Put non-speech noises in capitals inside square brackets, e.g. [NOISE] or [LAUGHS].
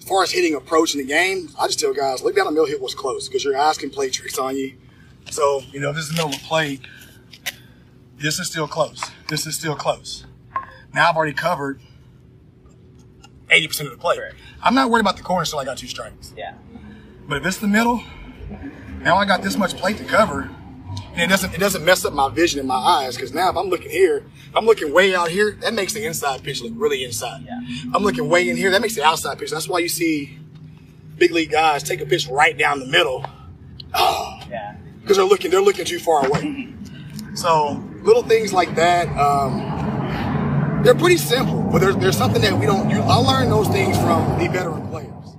as far as hitting approach in the game, I just tell guys, look down the middle hit what's close because your eyes can play tricks on you. So, you know, if this is the middle of the plate, this is still close. This is still close. Now I've already covered 80% of the plate. Correct. I'm not worried about the corner until I got two strikes. Yeah. But if it's the middle, now I got this much plate to cover, and it doesn't it doesn't mess up my vision in my eyes because now if I'm looking here, I'm looking way out here, that makes the inside pitch look really inside. Yeah. I'm looking way in here, that makes the outside pitch. That's why you see big league guys take a pitch right down the middle Yeah. [GASPS] because they're looking they're looking too far away. [LAUGHS] So little things like that, um, they're pretty simple, but there's there's something that we don't. You, I learned those things from the veteran players.